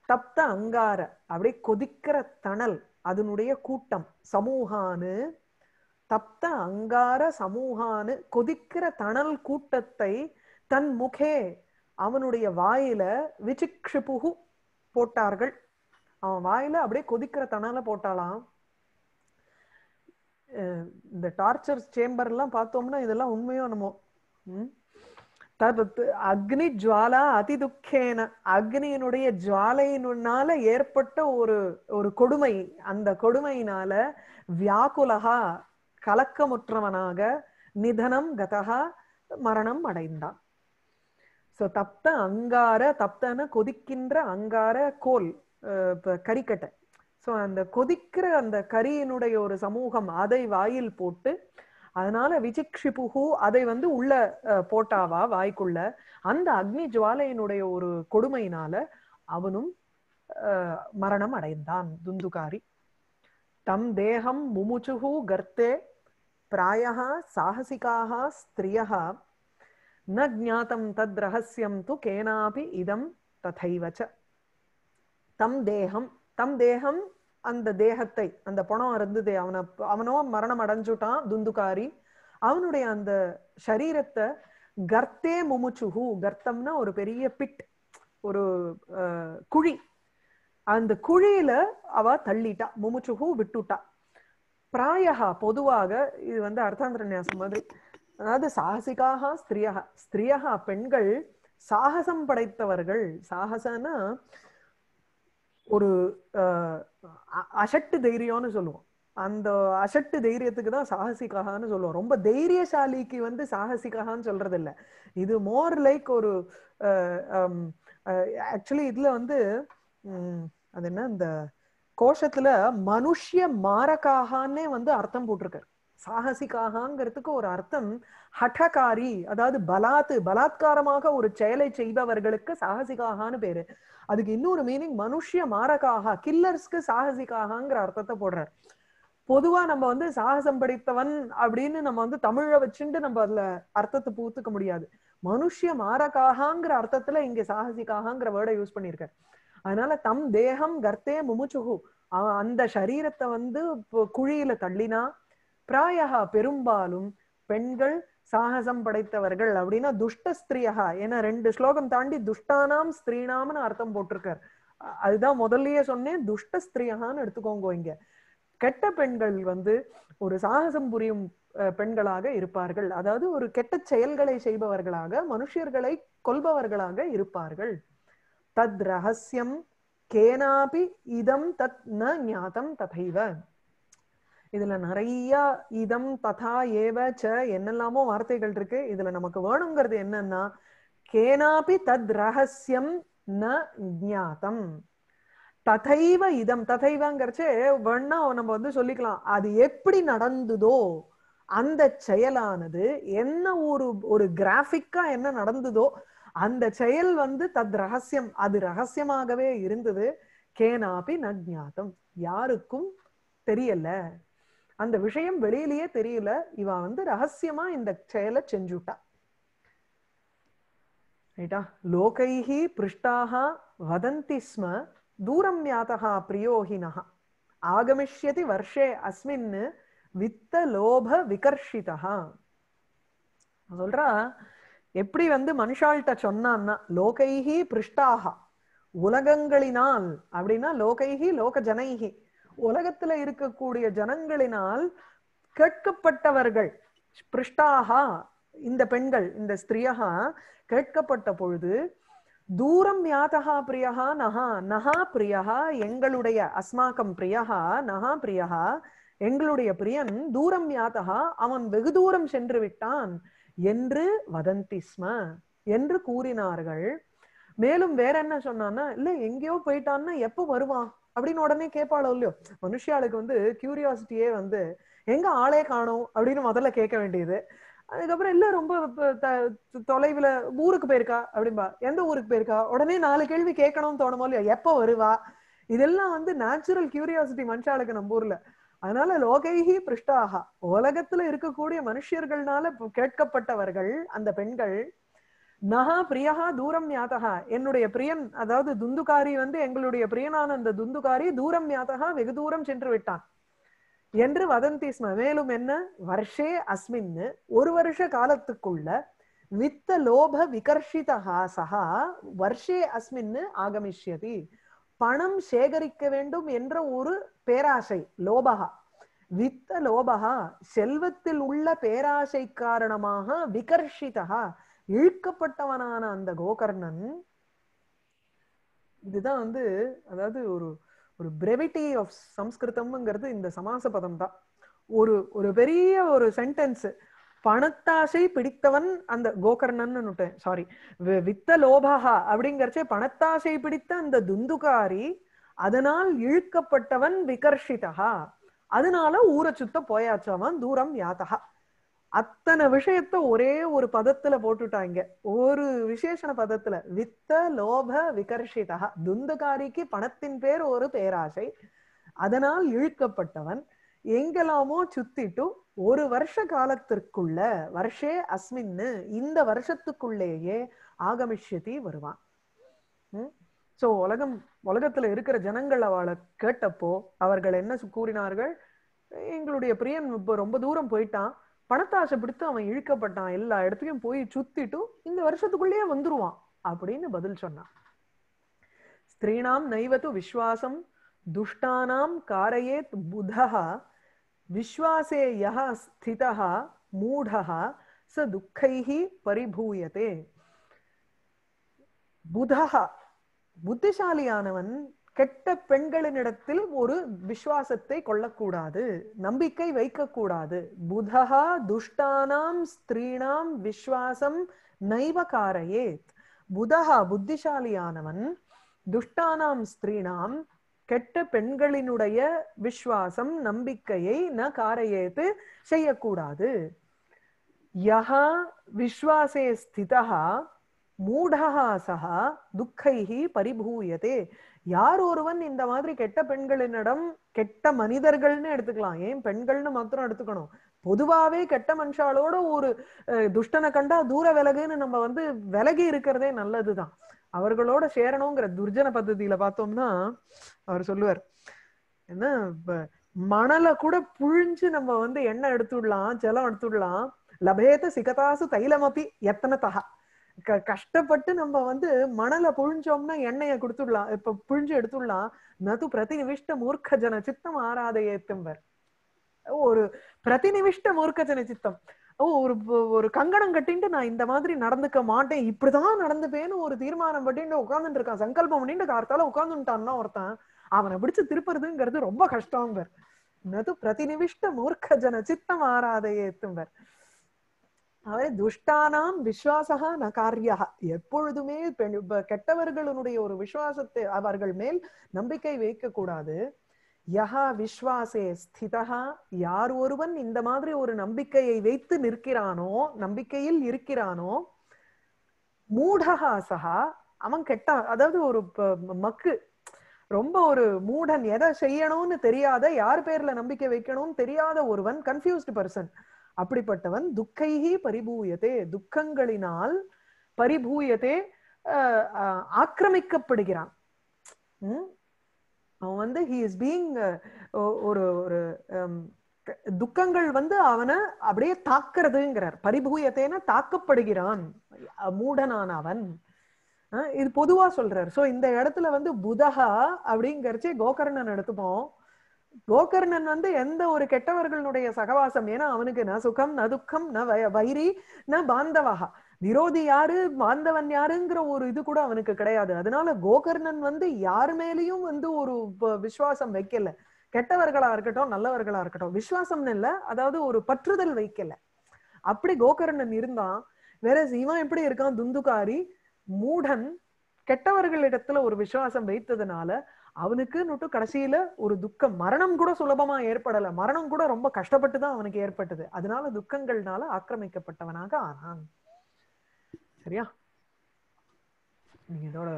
தப்த அங்கார அப்படியே கொதிக்கிற தணல் அதனுடைய கூட்டம் சமூகானு. தப்த அங்கார சமூகானு கொதிக்கிற தணல் கூட்டத்தை தன் முகே அவனுடைய வாயில விசிக்ஷிபுகு போட்டார்கள். அவன் வாயில அப்படியே கொதிக்கிற தணல போட்டாலாம். இந்த டார்ச்சர் சேம்பர் எல்லாம் பார்த்தோம்னா இதெல்லாம் உண்மையோ என்னமோ. தத் அக்னி ஜுவாலா அதிதுக்கேன. அக்னியினுடைய ஜுவாலையினால ஏற்பட்ட ஒரு ஒரு கொடுமை. அந்த கொடுமையினால வியாக்குலகா கலக்கமுற்றவனாக நிதனம் கதகா மரணம் அடைந்தான். சோ தப்த அங்கார தப்தன கொதிக்கின்ற அங்கார கோல் கறிக்கட்டை கரிக்கட்டை. சோ அந்த கொதிக்கிற அந்த கரியினுடைய ஒரு சமூகம் அதை வாயில் போட்டு அதனால விஜிக்ஷிபுகு அதை வந்து உள்ள போட்டாவா வாய்க்குள்ள? அந்த அக்னி ஜுவாலையினுடைய ஒரு கொடுமையினால அவனும் மரணம் அடைந்தான் துந்துகாரி. தம் தேகம் முமுச்சுகு கர்த்தே பிராயா சாகசிகாக ஸ்திரியா ந ஜாத்தம் தத் ரகசியம் து கேனாபி இதம் ததைவச்ச. தம் தேகம் தம் தேகம் அந்த தேகத்தை அந்த பணம் இருந்தது அவனை அவனோ மரணம் அடைஞ்சுட்டான் துந்துகாரி அவனுடைய அந்த சரீரத்தை கர்த்தே முமுச்சுகு கர்த்தம்னா ஒரு பெரிய பிட் ஒரு குழி. அந்த குழியில அவ தள்ளிட்டா முமுச்சுகு விட்டுட்டா. பிராயகா பொதுவாக இது வந்து அர்த்தாந்திரநியாசம் மாதிரி அதாவது சாகசிகாக ஸ்திரியகா ஸ்திரியகா பெண்கள் சாகசம் படைத்தவர்கள். சாகசன்னா ஒரு அஹ், அசட்டு தைரியம்னு சொல்லுவோம். அந்த அசட்டு தைரியத்துக்கு தான் சாகசிகான்னு சொல்லுவோம். ரொம்ப தைரியசாலிக்கு வந்து சாகசிகான்னு சொல்றது இல்ல இது மோர் லைக் ஒரு ஆக்சுவலி இதுல வந்து உம், அது என்ன இந்த கோஷத்துல மனுஷ்ய மாரகாகன்னே வந்து அர்த்தம் போட்டிருக்காரு. சாகசிகாகங்கிறதுக்கு ஒரு அர்த்தம் ஹட்டகாரி அதாவது பலாத்து பலாத்காரமாக ஒரு செயலை செய்பவர்களுக்கு சாகசிகாகான்னு பேரு. அதுக்கு இன்னொரு மீனிங் மனுஷிய மாரகாக கில்லர்ஸ்க்கு சாகசிக்காகங்கிற அர்த்தத்தை போடுறார். பொதுவா நம்ம வந்து சாகசம் படித்தவன் அப்படின்னு நம்ம வந்து தமிழ வச்சுட்டு நம்ம அதுல அர்த்தத்தை பூத்துக்க முடியாது. மனுஷிய மாரகாகங்கிற அர்த்தத்துல இங்க சாகசிக்காகங்கிற வேர்டை யூஸ் பண்ணியிருக்காரு. அதனால தம் தேகம் கர்த்தே முமுச்சுகு. அந்த சரீரத்தை வந்து இப்போ குழியில தள்ளினா பிராயகா பெரும்பாலும் பெண்கள் சாகசம் படைத்தவர்கள் அப்படின்னா துஷ்ட ஸ்திரீயா ஏன்னா ரெண்டு ஸ்லோகம் தாண்டி துஷ்டானாம் ஸ்திரீனாம்னு அர்த்தம் போட்டிருக்கார். அதுதான் முதல்லயே சொன்னேன். துஷ்ட ஸ்திரீயான்னு எடுத்துக்கோங்க இங்க. கெட்ட பெண்கள் வந்து ஒரு சாகசம் புரியும் அஹ், பெண்களாக இருப்பார்கள். அதாவது ஒரு கெட்ட செயல்களை செய்பவர்களாக மனுஷர்களை கொல்பவர்களாக இருப்பார்கள். தத் ரகசியம் கேனாபி இதம் தத் ந ஞாதம் ததைவ. இதுல நிறைய இதம் ததா ஏவ ச என்னெல்லாமோ வார்த்தைகள் இருக்கு. இதுல நமக்கு வேணுங்கிறது என்னன்னா கேனாபி தத் ரகசியம் ந ஜாத்தம் ததைவ இதம் ததைவங்கிறச்சு வேணா நம்ம வந்து சொல்லிக்கலாம். அது எப்படி நடந்ததோ அந்த செயலானது என்ன ஒரு ஒரு கிராஃபிக்கா என்ன நடந்ததோ அந்த செயல் வந்து தத் ரகசியம் அது ரகசியமாகவே இருந்தது. கேனாபி ந ஞாதம் யாருக்கும் தெரியல. அந்த விஷயம் வெளியிலேயே தெரியல. இவன் வந்து ரகசியமா இந்த செயலை செஞ்சுட்டா. ரைட்டா லோகைஹி பிருஷ்டாக வதந்தி ஸ்ம தூரம் யாத்தகா பிரியோஹினः ஆகமிஷ்யதி வர்ஷே அஸ்மின் வித்த லோப விகர்ஷிதா சொல்றா எப்படி வந்து மனுஷாள்கிட்ட சொன்னான்னா லோகைஹி பிருஷ்டாகா உலகங்களினால் அப்படின்னா லோகைஹி லோக ஜனைஹி உலகத்துல இருக்கக்கூடிய ஜனங்களினால் கேட்கப்பட்டவர்கள் பிருஷ்டாகா இந்த பெண்கள் இந்த ஸ்திரியகா கேட்கப்பட்ட பொழுது தூரம் யாதகா பிரியகா நகா நகா பிரியகா எங்களுடைய அஸ்மாக்கம் பிரியகா நகா பிரியகா எங்களுடைய பிரியன் தூரம் யாதகா அவன் வெகு தூரம் சென்று விட்டான் என்று வதந்தி ஸ்ம என்று கூறினார்கள். மேலும் வேற என்ன சொன்னான்னா இல்ல எங்கேயோ போயிட்டான்னா எப்ப வருவான்? அப்படின்னு உடனே கேட்பாளோ இல்லையோ? மனுஷியாளுக்கு வந்து கியூரியாசிட்டியே வந்து எங்க ஆளே காணும்? அப்படின்னு முதல்ல கேட்க வேண்டியது. அதுக்கப்புறம் இல்ல ரொம்ப த- தொலைவுல ஊருக்கு போயிருக்கா? அப்படின்பா எந்த ஊருக்கு போயிருக்கா? உடனே நாலு கேள்வி கேட்கணும்னு தோணுமோ இல்லையா எப்ப வருவா? இதெல்லாம் வந்து நேச்சுரல் கியூரியாசிட்டி மனுஷாளுக்கு நம்ம ஊர்ல. அதனால லோகைஹி பிருஷ்டாகா உலகத்துல இருக்கக்கூடிய மனுஷியர்கள்னால கேட்கப்பட்டவர்கள் அந்த பெண்கள் நகா பிரியகா தூரம் யாத்தகா என்னுடைய பிரியன் அதாவது துந்துகாரி வந்து எங்களுடைய பிரியனான அந்த துந்துகாரி தூரம் யாத்தகா வெகு தூரம் சென்று விட்டான். என்று வதந்தி ஸ்ம மேலும் என்ன? வருஷே அஸ்மின் ஒரு வருஷ காலத்துக்குள்ள வித்த லோப விகர்ஷிதா சகா வருஷே அஸ்மின் ஆகமிஷ்யதி. பணம் சேகரிக்க வேண்டும் என்ற ஒரு பேராசை லோபகா வித்த லோபகா செல்வத்தில் உள்ள பேராசை காரணமாக விகர்ஷிதா இழுக்கப்பட்டவனான அந்த கோகர்ணன் இதுதான் வந்து அதாவது ஒரு ஒரு பிரெவிட்டி ஆஃப் சம்ஸ்கிருதம்ங்கிறது இந்த சமாச பதம் தான் ஒரு ஒரு பெரிய ஒரு சென்டென்ஸ் பணத்தாசை பிடித்தவன் அந்த கோகர்ணன் சாரி வித்த லோபகா அப்படிங்கறச்சே பணத்தாசை பிடித்த அந்த துந்துகாரி அதனால் இழுக்கப்பட்டவன் விகர்ஷிதா அதனால ஊரை சுத்த போயாச்சவன் தூரம் யாத்தகா அத்தனை விஷயத்த ஒரே ஒரு பதத்துல போட்டுட்டாங்க. ஒரு விசேஷண பதத்துல வித்த லோப விகர்ஷிதா துந்துகாரிக்கு பணத்தின் பேர் ஒரு பேராசை அதனால் இழுக்கப்பட்டவன் எங்கெல்லாமோ சுத்திட்டு ஒரு வருஷ காலத்திற்குள்ள வருஷே அஸ்மின்னு இந்த வருஷத்துக்குள்ளேயே ஆகமிஷ்யதி வருவான். சோ உலகம் உலகத்துல இருக்கிற ஜனங்கள் அவளை கேட்டப்போ அவர்கள் என்ன கூறினார்கள்? எங்களுடைய பிரியன் இப்ப ரொம்ப தூரம் போயிட்டான். பணத்தாசை பிடித்து அவன் இழுக்கப்பட்டான் எல்லா இடத்துலயும் போய் சுத்திட்டு இந்த வருஷத்துக்குள்ளேயே வந்துருவான் அப்படின்னு பதில் சொன்னான். ஸ்திரீணாம் நைவத்து விஸ்வாசம் துஷ்டானாம் காரயேத் புதா விஸ்வாசே யா ஸ்திதா மூடா ச துக்கைஹி பரிபூயதே. புதா புத்திசாலியானவன் கெட்ட பெண்களினிடத்தில் ஒரு விசுவாசத்தை கொள்ளக்கூடாது நம்பிக்கை வைக்கக்கூடாது. புதா துஷ்டானாம் ஸ்திரீனாம் விஸ்வாசம் நைவகாரையே காரையேத் புத்திசாலியானவன் துஷ்டானாம் ஸ்திரீனாம் கெட்ட பெண்களினுடைய விஸ்வாசம் நம்பிக்கையை ந காரையேத்து செய்யக்கூடாது. யஹா விஸ்வாசே ஸ்திதா மூடகா சஹா துக்கைஹி பரிபூயதே. யார் ஒருவன் இந்த மாதிரி கெட்ட பெண்களினிடம் கெட்ட மனிதர்கள்னு எடுத்துக்கலாம். ஏன் பெண்கள்னு மாத்திரம் எடுத்துக்கணும். பொதுவாவே கெட்ட மனுஷாலோட ஒரு துஷ்டனை கண்டா தூர விலகுன்னு நம்ம வந்து விலகி இருக்கிறதே நல்லதுதான். அவர்களோட சேரணுங்கிற துர்ஜன பദ്ധதியில பார்த்தோம்னா அவர் சொல்லுவார். என்ன மணலை கூட புழிஞ்சு நம்ம வந்து எண்ணெய் எடுத்துடலாம் ஜலம் எடுத்துடலாம். லபேத சிகதாசு தைலமப்பி எத்தனை தகா கஷ்டப்பட்டு நம்ம வந்து மணலை புழிஞ்சோம்னா எண்ணெய கொடுத்துடலாம். இப்ப புழிஞ்சு எடுத்துடலாம். நது பிரதிநிவிஷ்ட மூர்க்க ஜன சித்தம் ஆராத ஏத்தும்பர் ஒரு பிரதிநிவிஷ்ட மூர்க்க ஜன சித்தம் ஒரு ஒரு கங்கணம் கட்டின்ட்டு நான் இந்த மாதிரி நடந்துக்க மாட்டேன். இப்படிதான் நடந்துப்பேன்னு ஒரு தீர்மானம் பட்டின்ட்டு உட்கார்ந்துட்டு இருக்கான் சங்கல்பம் பண்ணிட்டு கார்த்தால உட்காந்துட்டான்னா ஒருத்தன் அவனை பிடிச்சு திருப்புறதுங்கிறது ரொம்ப கஷ்டம்பர் நது பிரதிநிவிஷ்ட மூர்க்க ஜன சித்தம் ஆராதையே எத்தும்பர் அவரே துஷ்டானாம் விஸ்வாசகா ந காரியா எப்பொழுதுமே கெட்டவர்களுடைய ஒரு விசுவாசத்தை அவர்கள் மேல் நம்பிக்கை வைக்க கூடாது யஹா விஸ்வாசே ஸ்திதா யார் ஒருவன் இந்த மாதிரி ஒரு நம்பிக்கையை வைத்து நிற்கிறானோ நம்பிக்கையில் இருக்கிறானோ மூடகா சகா அவன் கெட்ட அதாவது ஒரு மக்கு. ரொம்ப ஒரு மூடன் எதை செய்யணும்னு தெரியாத யார் பேர்ல நம்பிக்கை வைக்கணும்னு தெரியாத ஒருவன் கன்ஃபியூஸ்டு பர்சன் அப்படிப்பட்டவன் துக்கைகி பரிபூயத்தே துக்கங்களினால் பரிபூயத்தே ஆக்கிரமிக்கப்படுகிறான். அவன் வந்து ஹி இஸ் பீங் ஒரு ஒரு துக்கங்கள் வந்து அவனை அப்படியே தாக்குறதுங்கிறார். பரிபூயத்தேன தாக்கப்படுகிறான். மூடனான் அவன் இது பொதுவா சொல்றாரு. சோ இந்த இடத்துல வந்து புதகா அப்படிங்கறச்சே கோகர்ணன் எடுத்துப்போம். கோகர்ணன் வந்து எந்த ஒரு கெட்டவர்களுடைய சகவாசம்? ஏன்னா அவனுக்கு ந சுகம் ந துக்கம் ந வைரி ந பாந்தவகா. விரோதி யாரு? பாந்தவன் யாருங்கிற ஒரு இது கூட அவனுக்கு கிடையாது. அதனால கோகர்ணன் வந்து யார் மேலேயும் வந்து ஒரு விசுவாசம் வைக்கல. கெட்டவர்களா இருக்கட்டும் நல்லவர்களா இருக்கட்டும் விசுவாசம்னு இல்ல. அதாவது ஒரு பற்றுதல் வைக்கல. அப்படி கோகர்ணன் இருந்தான். வேற இவன் எப்படி இருக்கான்? துந்துகாரி மூடன் கெட்டவர்களிடத்துல ஒரு விசுவாசம் வைத்ததுனால அவனுக்கு கடைசியில ஒரு துக்கம் மரணம் கூட சுலபமா ஏற்படல. மரணம் கூட ரொம்ப கஷ்டப்பட்டு தான் அவனுக்கு ஏற்பட்டது. அதனால துக்கங்கள்னால ஆக்கிரமிக்கப்பட்டவனாக ஆனான். சரியா? நீங்க இதோட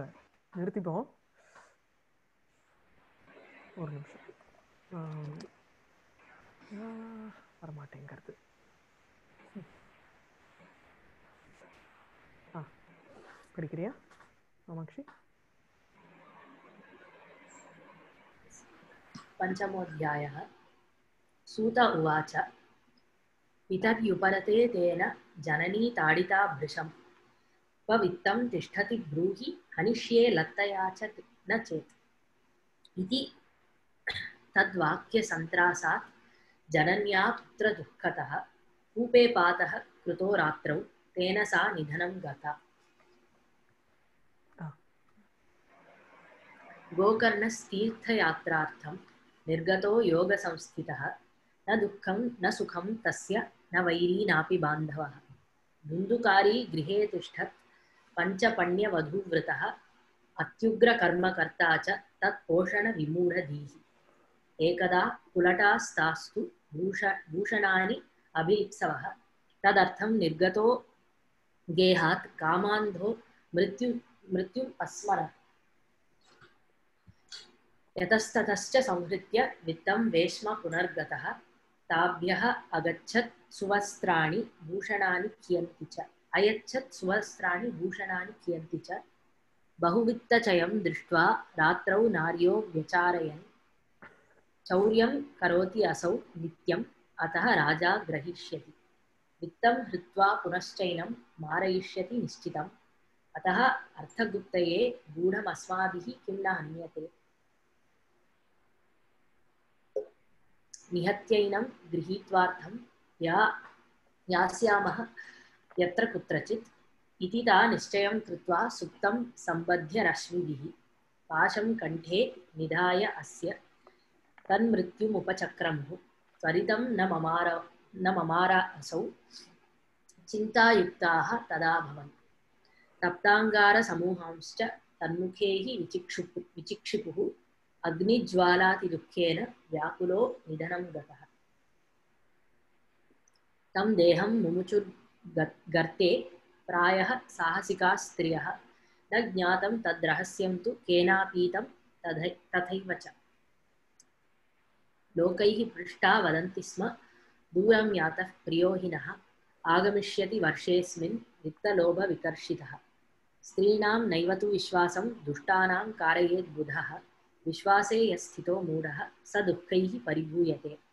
நிறுத்திப்போம். ஒரு நிமிஷம். வரமாட்டேங்கிறது. ஆ படிக்கிறியா? காமாட்சி पञ्चमोऽध्यायः। सूत उवाच। पितर्युपरते तेन जननी ताडिता भृशं पवित्तं तिष्ठति ब्रूहि हनिष्ये लत्तया च न चेत्। इति तद्वाक्यसन्त्रासात् जनन्या पुत्रदुःखतः कूपे पातः कृतो रात्रौ तेन सा निधनं गता। गोकर्णस्तीर्थयात्रार्थं निर्गतो योगसंस्थितः। न दुःखं, न सुखं तस्य, न वैरी नापि बान्धवः। धुन्दुकारी गृहे तिष्ठत्, पञ्चपण्यवधूव्रतः, अत्युग्रकर्मकर्ता च तत्पोषणविमूढधीः एकदा कुलटास्तास्तु भूष, भूषणानि अभिलिप्सवः। तदर्थं निर्गतो गेहात् कामान्धो मृत्यु, मृत्युम् యతస్తతశ్చ సంహృత్య విత్తం వేష్మ పునర్గత తాభ్య అగచ్చత్ సువస్త్రాణి భూషణాని కియంతి చ అయచ్చత్ సువస్త్రాణి భూషణాని కియంతి చ బహువిత్తచయం దృష్ట్వా రాత్రౌ నార్యో వ్యచారయన్ చౌర్యం కరోతి అసౌ నిత్యం అత రాజా గ్రహీష్యతి విత్తం హృత్వా పునశ్చైనం మారయిష్యతి నిశ్చితం అత అర్థగుప్తయే గూఢమస్మాభిः కిం न హన్యతే निहत्यैनं गृहीत्वार्थं या यास्यामः यत्र कुत्रचित् इति ता निश्चयं कृत्वा सुप्तं सम्बध्य रश्मिभिः पाशं कण्ठे निधाय अस्य तन्मृत्युमुपचक्रमुः त्वरितं न ममार न ममार असौ चिन्तायुक्ताः तदाभवन् तप्ताङ्गारसमूहांश्च तन्मुखे हि विचिक्षुपु विचिक्षिपुः अग्निज्वालातिदुःखेन व्याकुलो निधनं गतः। तं देहं मुमुचुर्गर्ते प्रायः साहसिकाः स्त्रियः। न ज्ञातं तद्रहस्यं तु केनापीतं तथै तथैव च। लोकैः पृष्टा वदन्ति स्म, दूरं यातः प्रियो हि नः आगमिष्यति वर्षेऽस्मिन् वित्तलोभविकर्षितः स्त्रीणां नैव तु विश्वासं, दुष्टानां कारयेद्बुधः। विश्वासे यः मूढ़ स दुख परिभूयते।